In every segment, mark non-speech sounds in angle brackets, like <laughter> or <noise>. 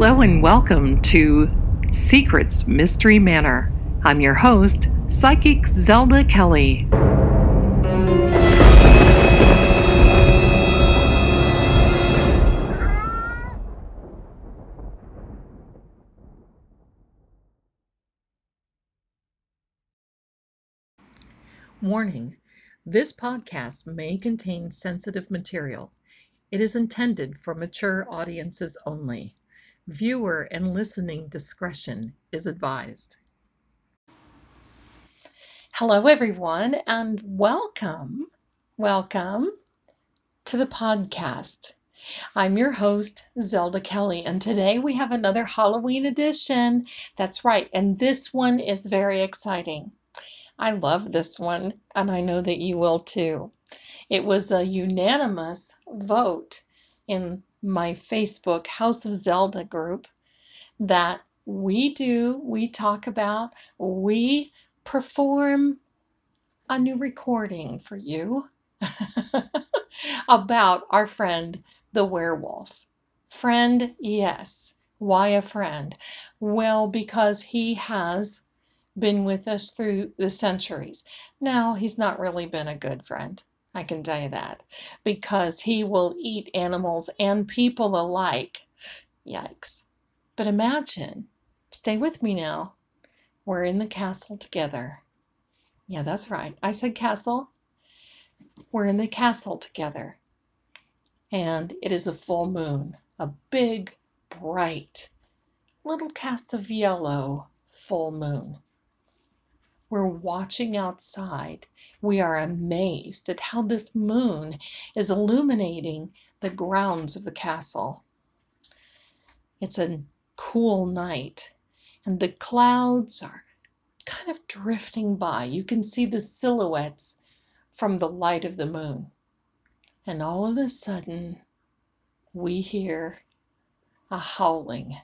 Hello and welcome to Secrets Mystery Manor. I'm your host, Psychic Zelda Kelly. Warning this podcast may contain sensitive material. It is intended for mature audiences only. Viewer and listening discretion is advised. Hello, everyone, and welcome, welcome to the podcast. I'm your host, Zelda Kelly, and today we have another Halloween edition. That's right, and this one is very exciting. I love this one, and I know that you will too. It was a unanimous vote in my Facebook House of Zelda group that we do, we talk about, we perform a new recording for you <laughs> about our friend the werewolf. Friend, yes. Why a friend? Well, because he has been with us through the centuries. Now, he's not really been a good friend. I can tell you that. Because he will eat animals and people alike. Yikes. But imagine, stay with me now. We're in the castle together. Yeah, that's right. I said castle. We're in the castle together. And it is a full moon, a big, bright, little cast of yellow full moon. We're watching outside. We are amazed at how this moon is illuminating the grounds of the castle. It's a cool night, and the clouds are kind of drifting by. You can see the silhouettes from the light of the moon. And all of a sudden, we hear a howling.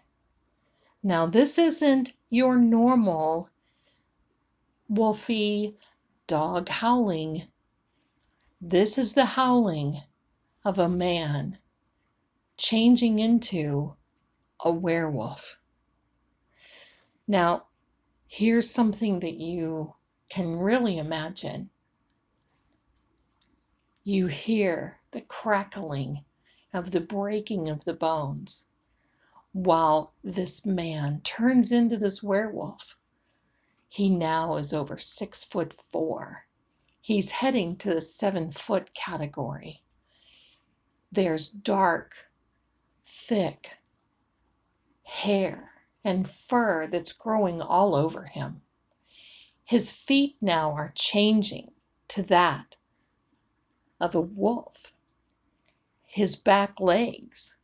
Now, this isn't your normal wolfy dog howling. This is the howling of a man changing into a werewolf. Now, here's something that you can really imagine. You hear the crackling of the breaking of the bones while this man turns into this werewolf. He now is over six foot four. He's heading to the seven foot category. There's dark, thick hair and fur that's growing all over him. His feet now are changing to that of a wolf. His back legs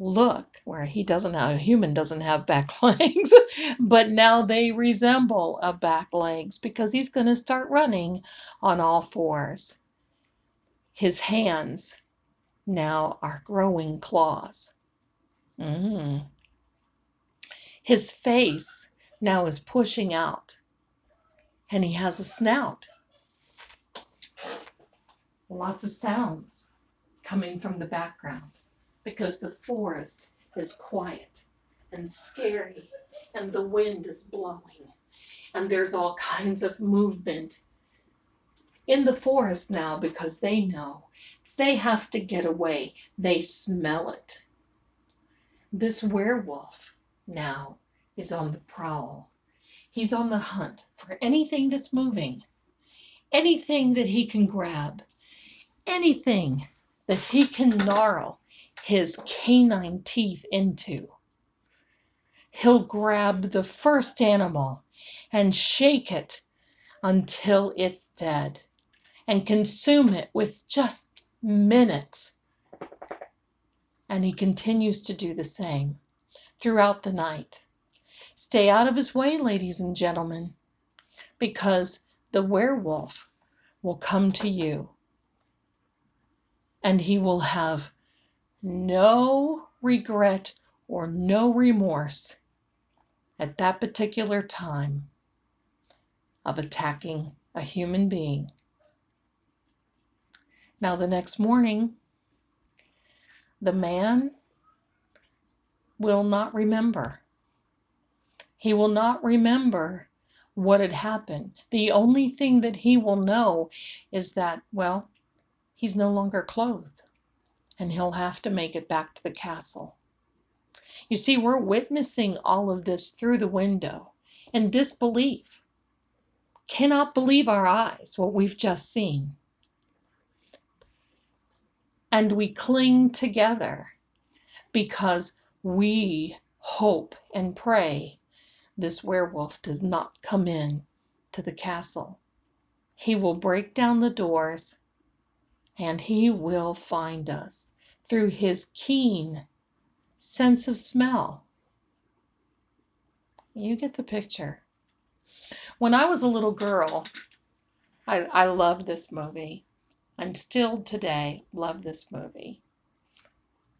look where he doesn't have a human doesn't have back <laughs> legs but now they resemble a back legs because he's going to start running on all fours. His hands now are growing claws. Mm. his face now is pushing out and he has a snout. Lots of sounds coming from the background because the forest is quiet and scary and the wind is blowing and there's all kinds of movement in the forest now because they know they have to get away. They smell it. This werewolf now is on the prowl. He's on the hunt for anything that's moving, anything that he can grab, anything that he can gnarl his canine teeth into. He'll grab the first animal and shake it until it's dead and consume it with just minutes. And he continues to do the same throughout the night. Stay out of his way, ladies and gentlemen, because the werewolf will come to you and he will have no regret or no remorse at that particular time of attacking a human being. Now, the next morning, the man will not remember. He will not remember what had happened. The only thing that he will know is that, well, he's no longer clothed and he'll have to make it back to the castle. You see, we're witnessing all of this through the window in disbelief. Cannot believe our eyes what we've just seen. And we cling together because we hope and pray this werewolf does not come in to the castle. He will break down the doors and he will find us through his keen sense of smell. You get the picture. When I was a little girl, I, I loved this movie and still today love this movie.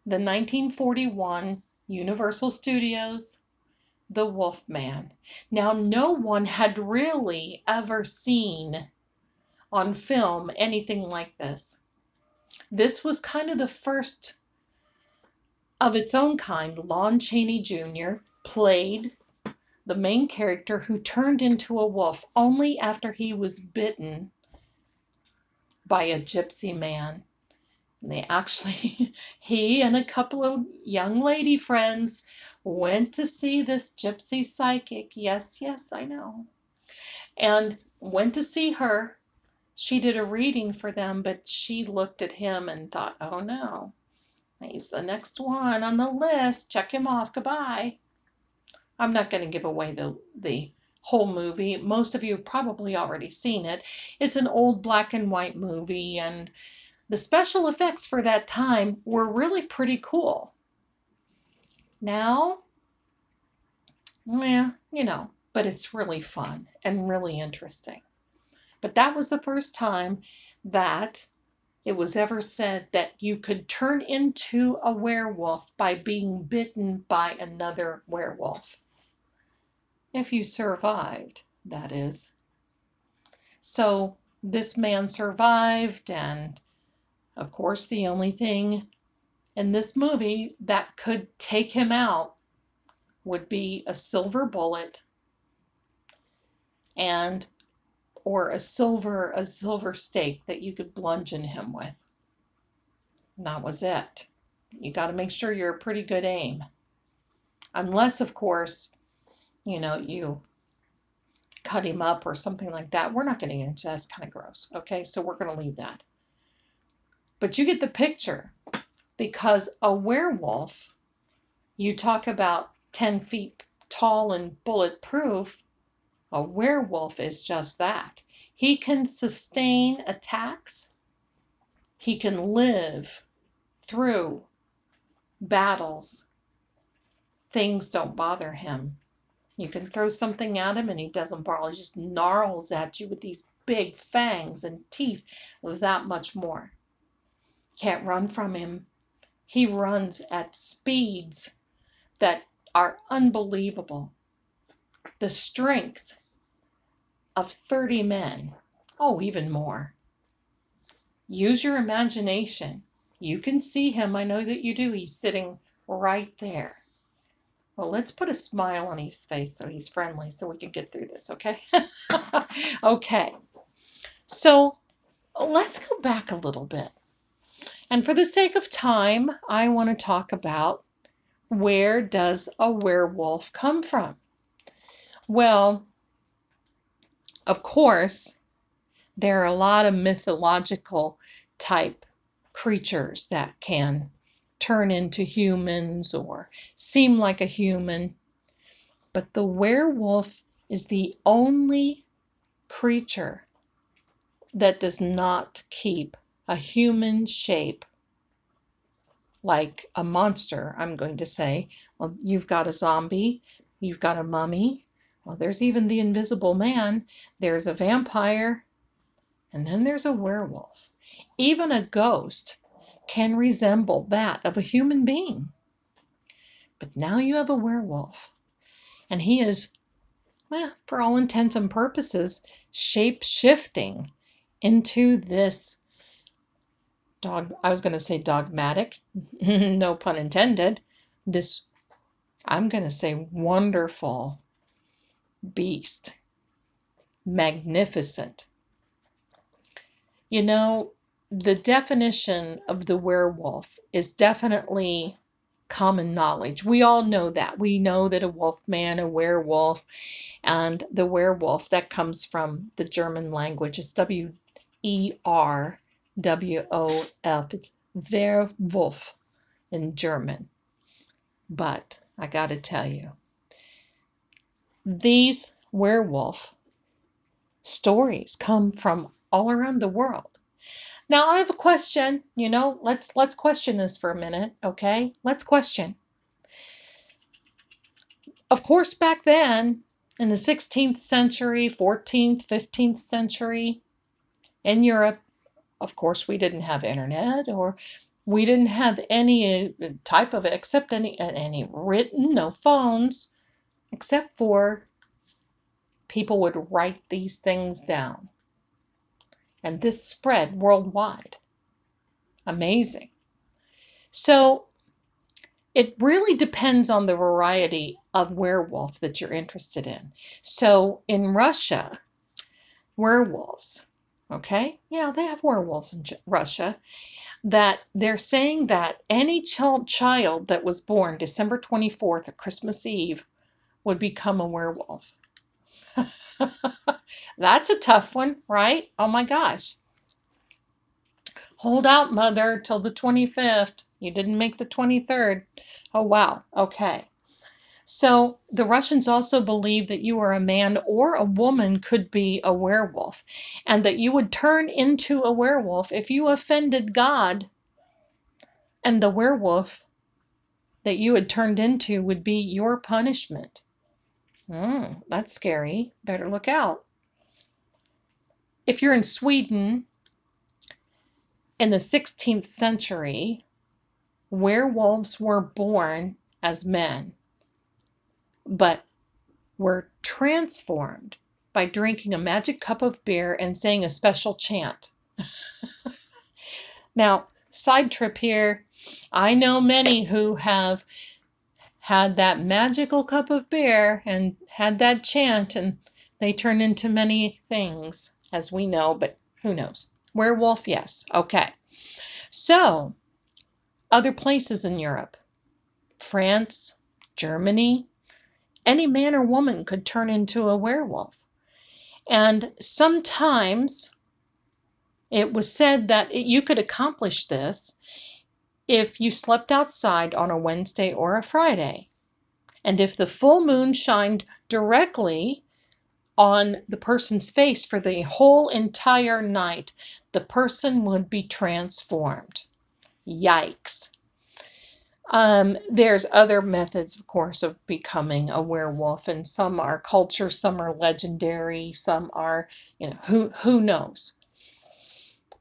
The 1941 Universal Studios The Wolf Man. Now, no one had really ever seen on film anything like this. This was kind of the first of its own kind. Lon Chaney Jr. played the main character who turned into a wolf only after he was bitten by a gypsy man. And they actually, <laughs> he and a couple of young lady friends went to see this gypsy psychic. Yes, yes, I know. And went to see her. She did a reading for them, but she looked at him and thought, oh no, He's the next one on the list. Check him off. Goodbye. I'm not going to give away the, the whole movie. Most of you have probably already seen it. It's an old black and white movie, and the special effects for that time were really pretty cool. Now, yeah, you know, but it's really fun and really interesting. But that was the first time that it was ever said that you could turn into a werewolf by being bitten by another werewolf. If you survived, that is. So this man survived, and of course, the only thing in this movie that could take him out would be a silver bullet and or a silver a silver stake that you could bludgeon him with. And that was it. You got to make sure you're a pretty good aim. Unless, of course, you know, you cut him up or something like that. We're not getting into that's kind of gross. Okay, so we're going to leave that. But you get the picture because a werewolf, you talk about 10 feet tall and bulletproof, a werewolf is just that. He can sustain attacks, he can live through battles. Things don't bother him. You can throw something at him and he doesn't bother. He just gnarls at you with these big fangs and teeth, that much more. Can't run from him. He runs at speeds that are unbelievable. The strength of 30 men. Oh, even more. Use your imagination. You can see him. I know that you do. He's sitting right there. Well, let's put a smile on his face so he's friendly so we can get through this, okay? <laughs> okay. So let's go back a little bit. And for the sake of time, I want to talk about where does a werewolf come from? Well, of course, there are a lot of mythological type creatures that can turn into humans or seem like a human. But the werewolf is the only creature that does not keep a human shape like a monster, I'm going to say. Well, you've got a zombie, you've got a mummy, well, there's even the invisible man, there's a vampire, and then there's a werewolf. Even a ghost can resemble that of a human being. But now you have a werewolf, and he is, well, for all intents and purposes, shape shifting into this dog. I was going to say dogmatic, <laughs> no pun intended, this I'm going to say wonderful beast, magnificent. You know, the definition of the werewolf is definitely common knowledge. We all know that. We know that a wolf man, a werewolf, and the werewolf that comes from the German language is W E R W O F. It's Werwolf in German. But I got to tell you, these werewolf stories come from all around the world. Now I have a question, you know, let's let's question this for a minute, okay? Let's question. Of course back then in the 16th century, 14th, 15th century in Europe, of course we didn't have internet or we didn't have any uh, type of except any any written, no phones, except for people would write these things down. And this spread worldwide. Amazing. So it really depends on the variety of werewolf that you're interested in. So in Russia, werewolves, okay? Yeah, they have werewolves in Russia. That they're saying that any child, that was born December 24th or Christmas Eve would become a werewolf. <laughs> That's a tough one, right? Oh my gosh. Hold out, mother, till the 25th. You didn't make the 23rd. Oh, wow. Okay. So the Russians also believe that you are a man or a woman could be a werewolf, and that you would turn into a werewolf if you offended God, and the werewolf that you had turned into would be your punishment. Hmm, that's scary. Better look out. If you're in Sweden in the 16th century, werewolves were born as men, but were transformed by drinking a magic cup of beer and saying a special chant. <laughs> now, side trip here. I know many who have had that magical cup of beer and had that chant, and they turn into many things, as we know, but who knows? Werewolf, yes. Okay. So, other places in Europe, France, Germany, any man or woman could turn into a werewolf. And sometimes it was said that it, you could accomplish this if you slept outside on a Wednesday or a Friday, and if the full moon shined directly on the person's face for the whole entire night, the person would be transformed. Yikes. Um, there's other methods, of course, of becoming a werewolf, and some are culture, some are legendary, some are, you know, who, who knows.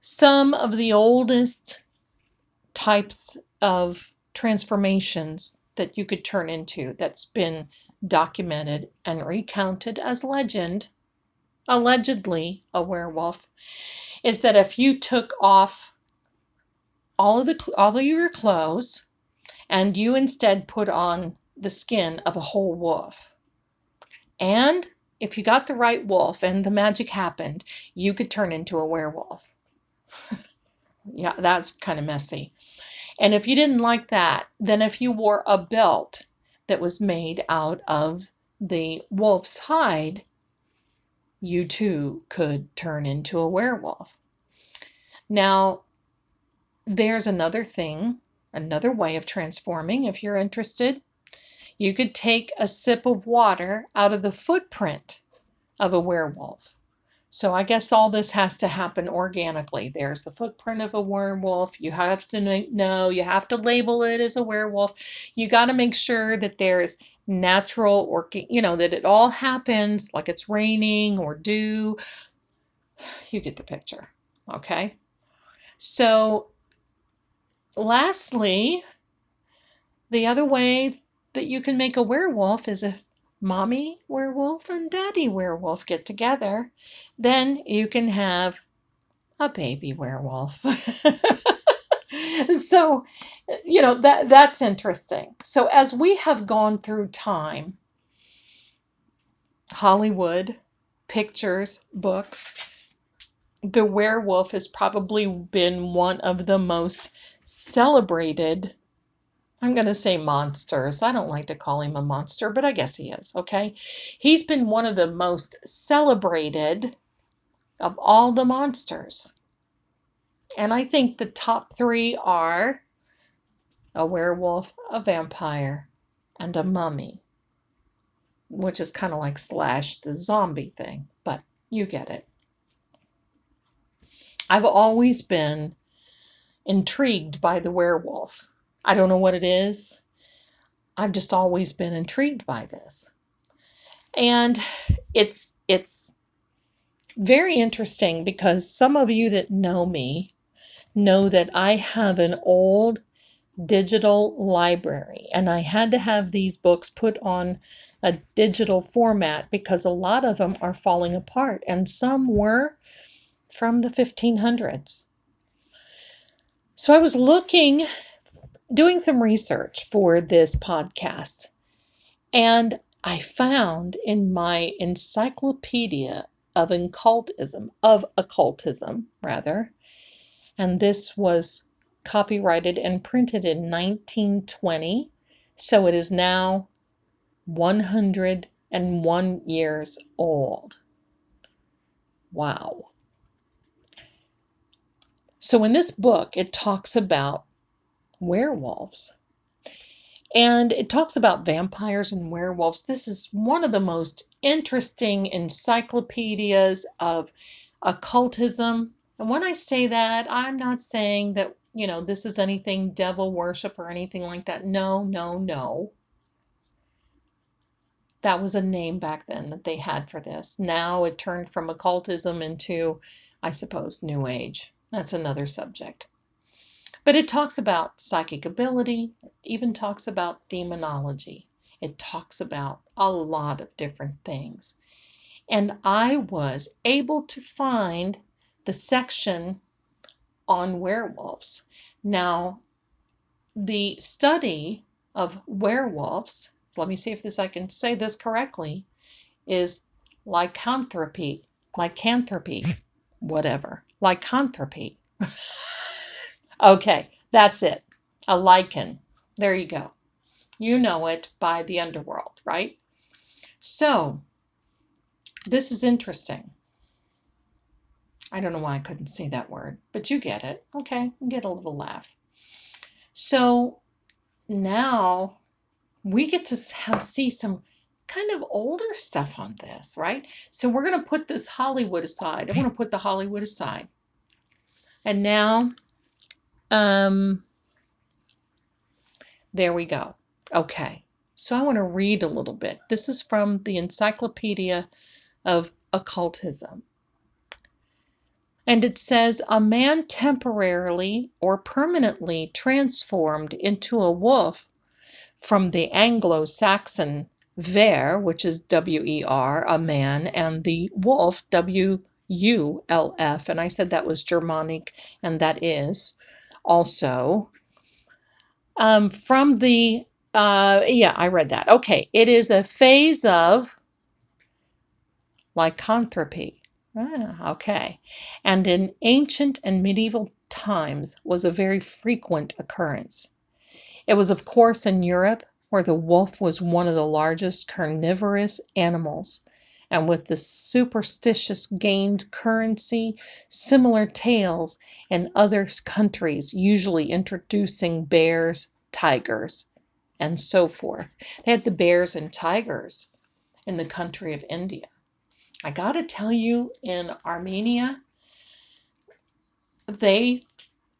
Some of the oldest types of transformations that you could turn into that's been documented and recounted as legend, allegedly a werewolf, is that if you took off all of the all of your clothes and you instead put on the skin of a whole wolf, and if you got the right wolf and the magic happened, you could turn into a werewolf. <laughs> yeah, that's kind of messy. And if you didn't like that, then if you wore a belt that was made out of the wolf's hide, you too could turn into a werewolf. Now, there's another thing, another way of transforming if you're interested. You could take a sip of water out of the footprint of a werewolf. So I guess all this has to happen organically. There's the footprint of a werewolf. You have to know, you have to label it as a werewolf. You got to make sure that there's natural or you know that it all happens like it's raining or dew. <sighs> You get the picture. Okay? So lastly, the other way that you can make a werewolf is if mommy werewolf and daddy werewolf get together, then you can have a baby werewolf. <laughs> so, you know, that that's interesting. So as we have gone through time, Hollywood, pictures, books, the werewolf has probably been one of the most celebrated I'm going to say monsters. I don't like to call him a monster, but I guess he is, okay? He's been one of the most celebrated of all the monsters. And I think the top three are a werewolf, a vampire, and a mummy, which is kind of like slash the zombie thing, but you get it. I've always been intrigued by the werewolf. I don't know what it is. I've just always been intrigued by this. And it's it's very interesting because some of you that know me know that I have an old digital library and I had to have these books put on a digital format because a lot of them are falling apart and some were from the 1500s. So I was looking doing some research for this podcast, and I found in my encyclopedia of occultism, of occultism rather, and this was copyrighted and printed in 1920, so it is now 101 years old. Wow. So in this book, it talks about werewolves. And it talks about vampires and werewolves. This is one of the most interesting encyclopedias of occultism. And when I say that, I'm not saying that, you know, this is anything devil worship or anything like that. No, no, no. That was a name back then that they had for this. Now it turned from occultism into, I suppose, New Age. That's another subject. But it talks about psychic ability, it even talks about demonology. It talks about a lot of different things. And I was able to find the section on werewolves. Now, the study of werewolves, let me see if this I can say this correctly, is lycanthropy, lycanthropy, whatever, lycanthropy. <laughs> Okay, that's it. A Lycan. There you go. You know it by the underworld, right? So, this is interesting. I don't know why I couldn't say that word, but you get it. Okay, get a little laugh. So now we get to see some kind of older stuff on this, right? So we're going to put this Hollywood aside. I want to put the Hollywood aside. And now um, there we go. Okay, so I want to read a little bit. This is from the Encyclopedia of Occultism. And it says a man temporarily or permanently transformed into a wolf from the Anglo Saxon ver, which is W E R, a man, and the wolf, W U L F. And I said that was Germanic, and that is also. Um, from the, uh, yeah, I read that. Okay, it is a phase of lycanthropy. Ah, okay. And in ancient and medieval times was a very frequent occurrence. It was, of course, in Europe where the wolf was one of the largest carnivorous animals and with the superstitious gained currency, similar tales in other countries, usually introducing bears, tigers, and so forth. They had the bears and tigers in the country of India. I got to tell you, in Armenia, they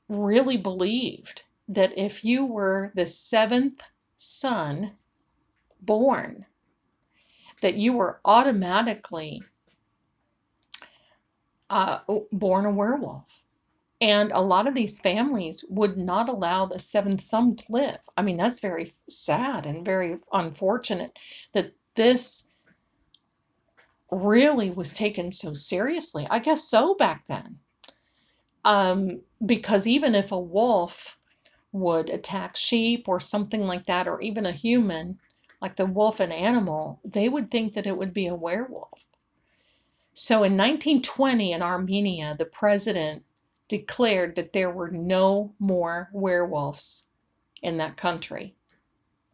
really believed that if you were the seventh son born, that you were automatically uh, born a werewolf. And a lot of these families would not allow the seventh son to live. I mean, that's very sad and very unfortunate that this really was taken so seriously. I guess so back then. Um, because even if a wolf would attack sheep or something like that, or even a human, like the wolf an animal, they would think that it would be a werewolf. So in 1920 in Armenia, the president declared that there were no more werewolves in that country.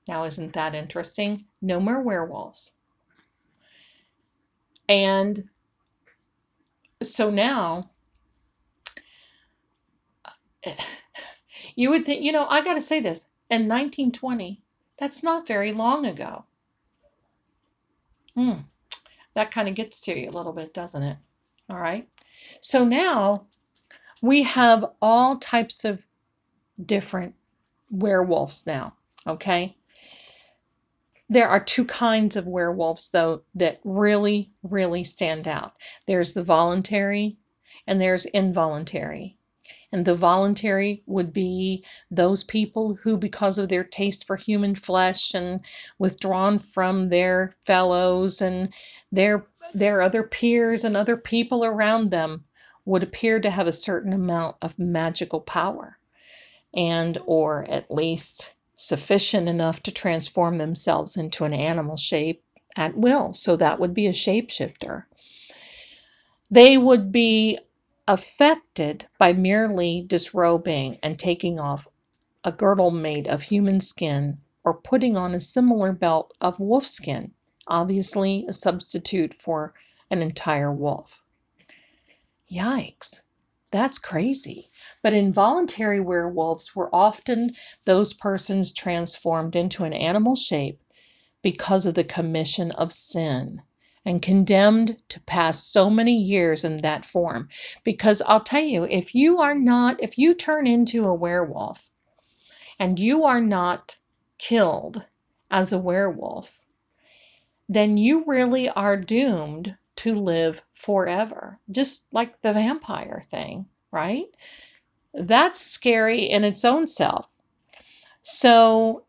Now, isn't that interesting? No more werewolves. And so now, <laughs> you would think, you know, I got to say this in 1920, that's not very long ago. Hmm, that kind of gets to you a little bit, doesn't it? All right. So now we have all types of different werewolves now, okay? There are two kinds of werewolves, though, that really, really stand out. There's the voluntary and there's involuntary. And the voluntary would be those people who, because of their taste for human flesh and withdrawn from their fellows and their, their other peers and other people around them, would appear to have a certain amount of magical power and or at least sufficient enough to transform themselves into an animal shape at will. So that would be a shapeshifter. They would be affected by merely disrobing and taking off a girdle made of human skin or putting on a similar belt of wolf skin obviously a substitute for an entire wolf. Yikes, that's crazy. But involuntary werewolves were often those persons transformed into an animal shape because of the commission of sin and condemned to pass so many years in that form. Because I'll tell you, if you are not, if you turn into a werewolf and you are not killed as a werewolf, then you really are doomed to live forever, just like the vampire thing, right? That's scary in its own self. So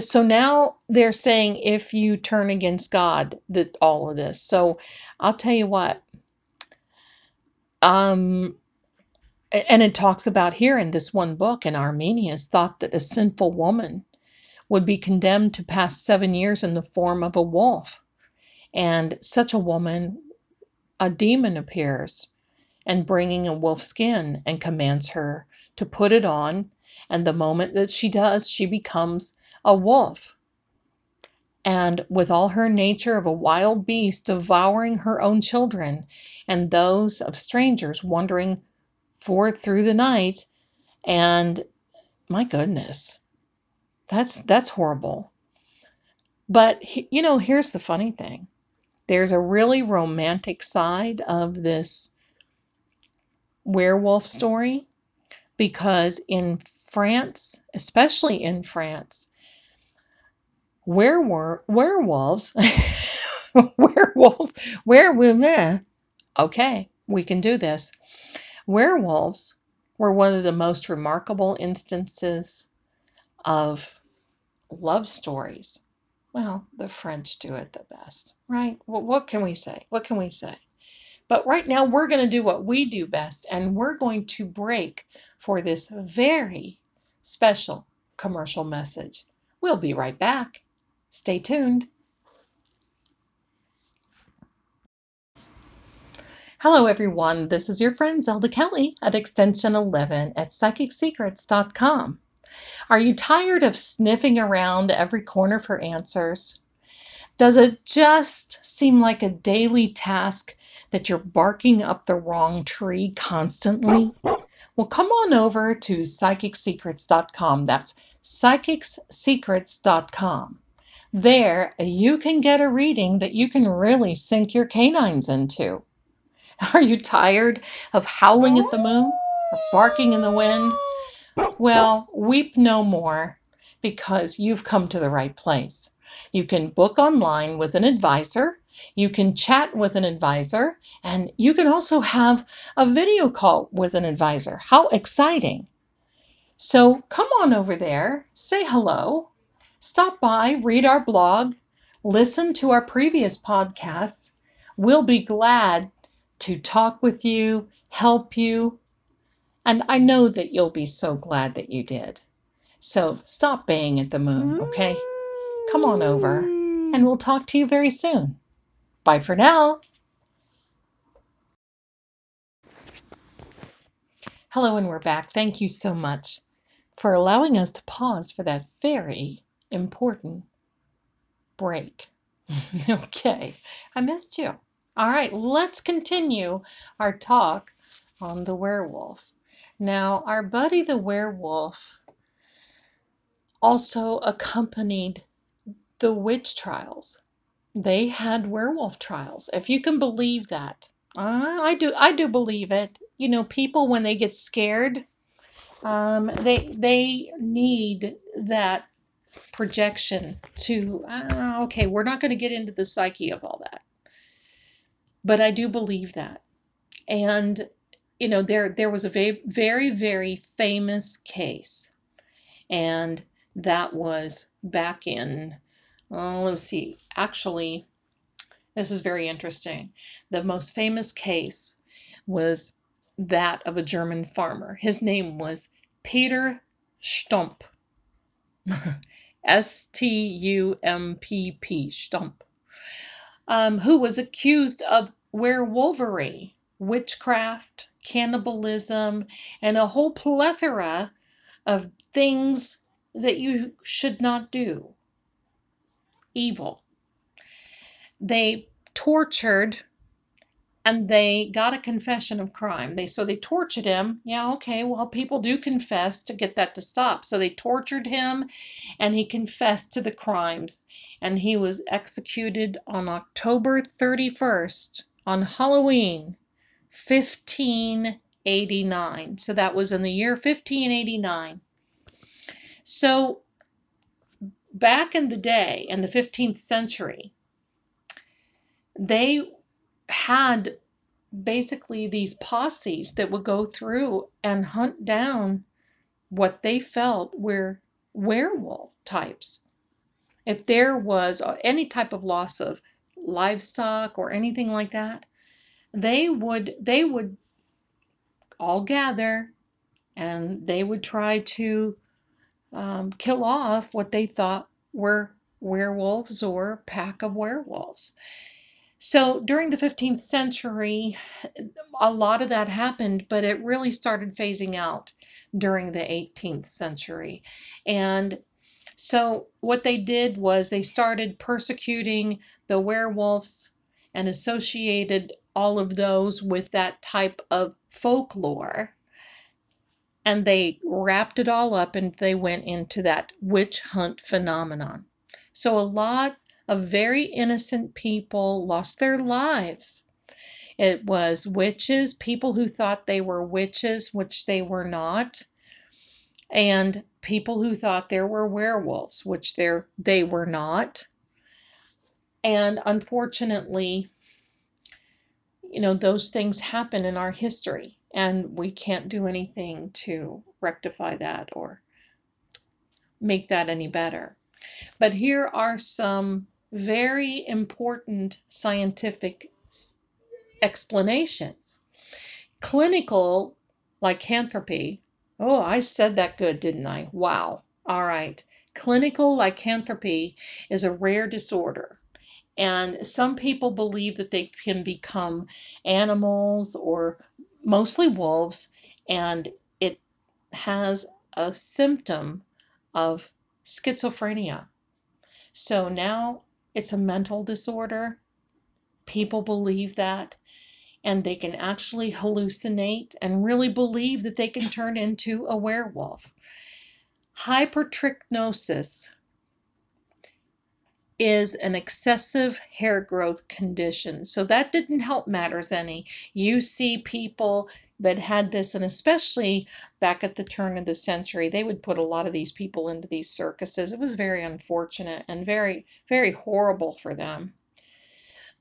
so now they're saying if you turn against God, that all of this. So I'll tell you what. Um and it talks about here in this one book in Arminius thought that a sinful woman would be condemned to pass seven years in the form of a wolf. And such a woman, a demon appears and bringing a wolf skin and commands her to put it on. And the moment that she does, she becomes a wolf. And with all her nature of a wild beast, devouring her own children and those of strangers wandering forth through the night. And my goodness, that's that's horrible. But you know, here's the funny thing. There's a really romantic side of this werewolf story because in France, especially in France, <laughs> werewolf, werewolves, werewolf, werewolf, okay, we can do this. Werewolves were one of the most remarkable instances of love stories well, the French do it the best, right? Well, what can we say? What can we say? But right now, we're going to do what we do best, and we're going to break for this very special commercial message. We'll be right back. Stay tuned. Hello, everyone. This is your friend Zelda Kelly at Extension 11 at PsychicSecrets.com. Are you tired of sniffing around every corner for answers? Does it just seem like a daily task that you're barking up the wrong tree constantly? Well, come on over to psychicsecrets.com. That's psychicsecrets.com. There, you can get a reading that you can really sink your canines into. <laughs> Are you tired of howling at the moon, or barking in the wind, well, weep no more because you've come to the right place. You can book online with an advisor, you can chat with an advisor, and you can also have a video call with an advisor. How exciting! So come on over there, say hello, stop by, read our blog, listen to our previous podcasts. We'll be glad to talk with you, help you, And I know that you'll be so glad that you did. So stop baying at the moon, okay? Come on over, and we'll talk to you very soon. Bye for now. Hello, and we're back. Thank you so much for allowing us to pause for that very important break. <laughs> okay, I missed you. All right, let's continue our talk on the werewolf. Now, our buddy the werewolf also accompanied the witch trials. They had werewolf trials, if you can believe that. Uh, I do. I do believe it. You know, people when they get scared, um, they they need that projection to. Uh, okay, we're not going to get into the psyche of all that, but I do believe that, and you know, there there was a very very very famous case, and that was back in. Uh, let's see. Actually, this is very interesting. The most famous case was that of a German farmer. His name was Peter Stumpp. <laughs> S T U M P P, Stumpp, um, who was accused of werewolvery, witchcraft, cannibalism, and a whole plethora of things that you should not do. Evil. They tortured and they got a confession of crime. They so they tortured him. Yeah, okay, well people do confess to get that to stop. So they tortured him and he confessed to the crimes and he was executed on October 31st on Halloween 1589. So that was in the year 1589. So back in the day in the 15th century they had basically these posses that would go through and hunt down what they felt were werewolf types. If there was any type of loss of livestock or anything like that, they would they would all gather and they would try to um, kill off what they thought were werewolves or pack of werewolves. So during the 15th century, a lot of that happened, but it really started phasing out during the 18th century. And so what they did was they started persecuting the werewolves and associated all of those with that type of folklore. And they wrapped it all up and they went into that witch hunt phenomenon. So a lot of very innocent people lost their lives. It was witches, people who thought they were witches, which they were not, and people who thought there were werewolves, which they were not. And unfortunately, you know, those things happen in our history, and we can't do anything to rectify that or make that any better. But here are some very important scientific explanations. Clinical lycanthropy. Oh, I said that good, didn't I? Wow. All right. Clinical lycanthropy is a rare disorder. And some people believe that they can become animals or mostly wolves, and it has a symptom of schizophrenia. So now it's a mental disorder. People believe that. And they can actually hallucinate and really believe that they can turn into a werewolf. Hypertrichnosis is an excessive hair growth condition. So that didn't help matters any. You see people that had this, and especially back at the turn of the century, they would put a lot of these people into these circuses. It was very unfortunate and very, very horrible for them.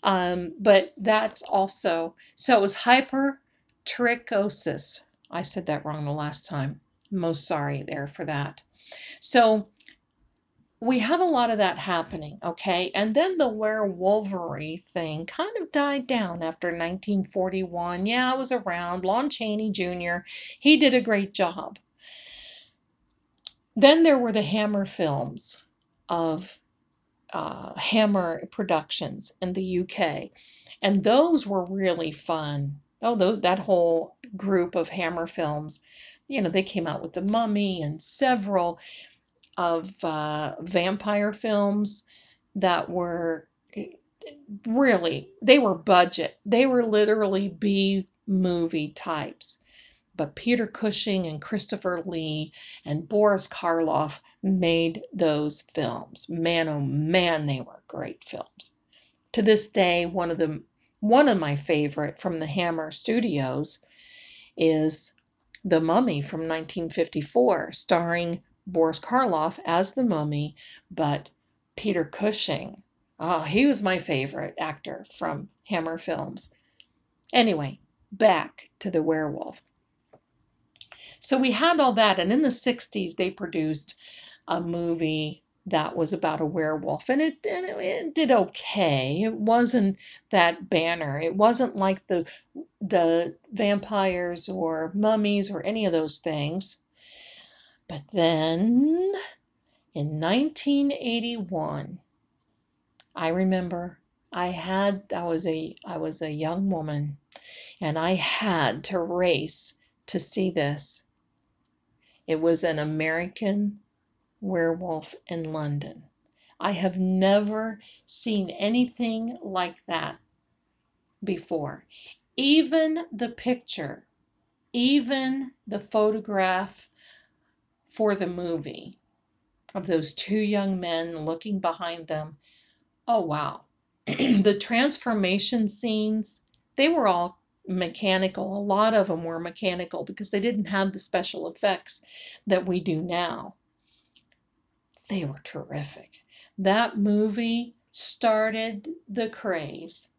Um, but that's also, so it was hypertrichosis. I said that wrong the last time. most sorry there for that. So we have a lot of that happening, okay? And then the werewolvery thing kind of died down after 1941. Yeah, I was around. Lon Chaney Jr., he did a great job. Then there were the Hammer films of uh, Hammer Productions in the UK, and those were really fun. Oh, that whole group of Hammer films, you know, they came out with The Mummy and several of uh, vampire films that were eh, really they were budget. They were literally b movie types. But peter cushing and christopher lee and boris karloff made those films. Man oh man they were great films. To this day one of the one of my favorite from the hammer studios is the mummy from 1954 starring Boris Karloff as the mummy, but Peter Cushing, oh, he was my favorite actor from Hammer Films. Anyway, back to the werewolf. So we had all that, and in the 60s, they produced a movie that was about a werewolf, and it, and it, it did okay. It wasn't that banner. It wasn't like the the vampires or mummies or any of those things. But then in 1981, I remember I had I was a I was a young woman and I had to race to see this. It was an American werewolf in London. I have never seen anything like that before. Even the picture, even the photograph for the movie of those two young men looking behind them. Oh, wow. <clears throat> the transformation scenes, they were all mechanical. A lot of them were mechanical because they didn't have the special effects that we do now. They were terrific. That movie started the craze.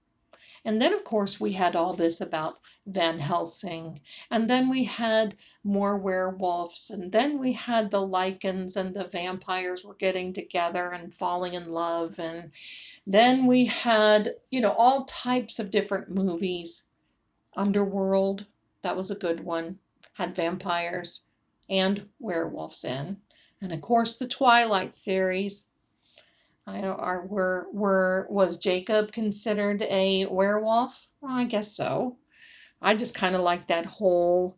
And then, of course, we had all this about Van Helsing. And then we had more werewolves. And then we had the Lycans and the vampires were getting together and falling in love. And then we had, you know, all types of different movies. Underworld, that was a good one, had vampires and werewolves in. And of course, the Twilight series. I, are, were, were, was Jacob considered a werewolf? Well, I guess so. I just kind of like that whole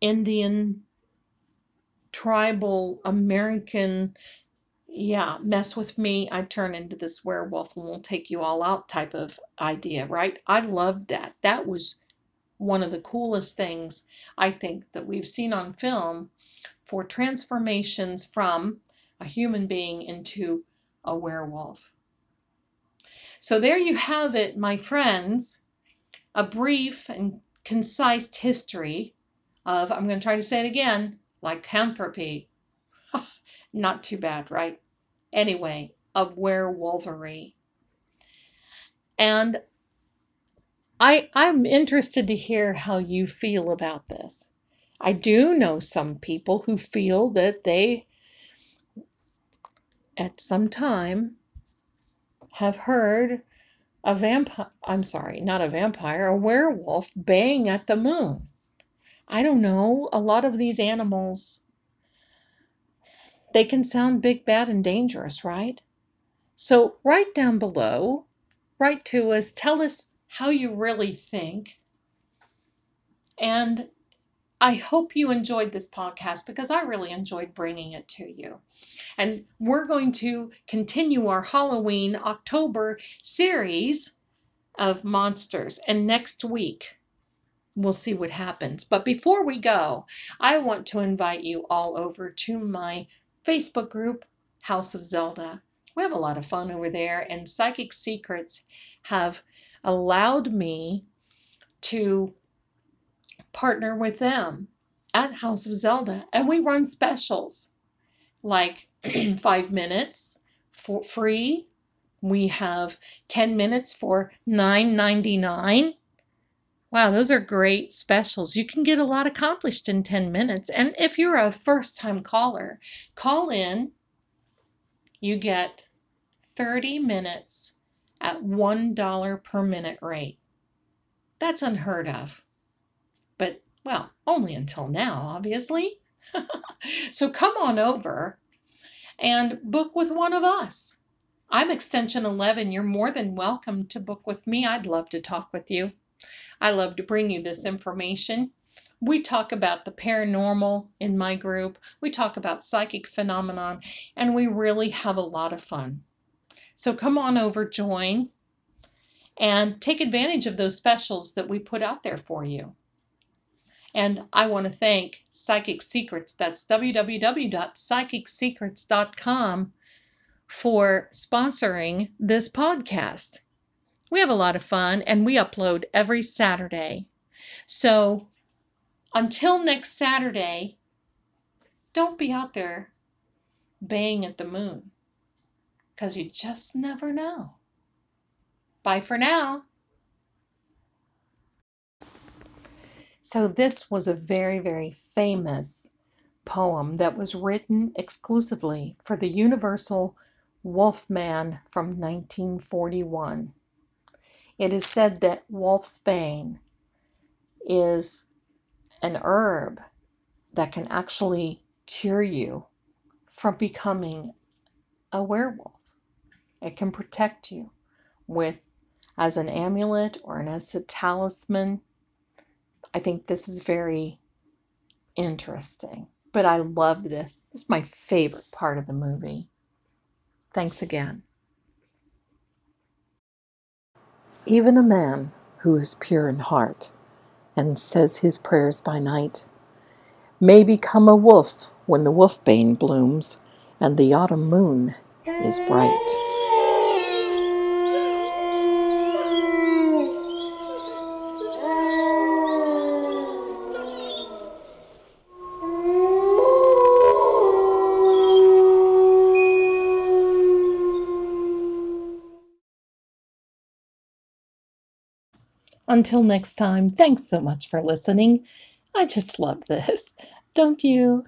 Indian tribal American, yeah, mess with me, I turn into this werewolf and we'll take you all out type of idea, right? I loved that. That was one of the coolest things I think that we've seen on film for transformations from a human being into a werewolf. So there you have it, my friends a brief and concise history of, I'm going to try to say it again, lycanthropy. <laughs> Not too bad, right? Anyway, of werewolvery. And I, I'm interested to hear how you feel about this. I do know some people who feel that they, at some time, have heard a vampire, I'm sorry, not a vampire, a werewolf baying at the moon. I don't know, a lot of these animals, they can sound big, bad, and dangerous, right? So write down below, write to us, tell us how you really think. And I hope you enjoyed this podcast because I really enjoyed bringing it to you. And we're going to continue our Halloween October series of monsters. And next week, we'll see what happens. But before we go, I want to invite you all over to my Facebook group, House of Zelda. We have a lot of fun over there, and Psychic Secrets have allowed me to partner with them at House of Zelda, and we run specials like <clears throat> five minutes for free. We have 10 minutes for $9.99. Wow, those are great specials. You can get a lot accomplished in 10 minutes. And if you're a first time caller, call in you get 30 minutes at $1 per minute rate. That's unheard of. Well, only until now, obviously. <laughs> so come on over and book with one of us. I'm extension 11. You're more than welcome to book with me. I'd love to talk with you. I love to bring you this information. We talk about the paranormal in my group. We talk about psychic phenomenon and we really have a lot of fun. So come on over, join and take advantage of those specials that we put out there for you. And I want to thank Psychic Secrets, that's www.psychicsecrets.com, for sponsoring this podcast. We have a lot of fun and we upload every Saturday. So until next Saturday, don't be out there baying at the moon because you just never know. Bye for now. So, this was a very, very famous poem that was written exclusively for the Universal Wolfman from 1941. It is said that wolfsbane is an herb that can actually cure you from becoming a werewolf. It can protect you with as an amulet or as a talisman. I think this is very interesting. But I love this. This is my favorite part of the movie. Thanks again. Even a man who is pure in heart and says his prayers by night may become a wolf when the wolfbane blooms and the autumn moon is bright. Until next time, thanks so much for listening. I just love this, don't you?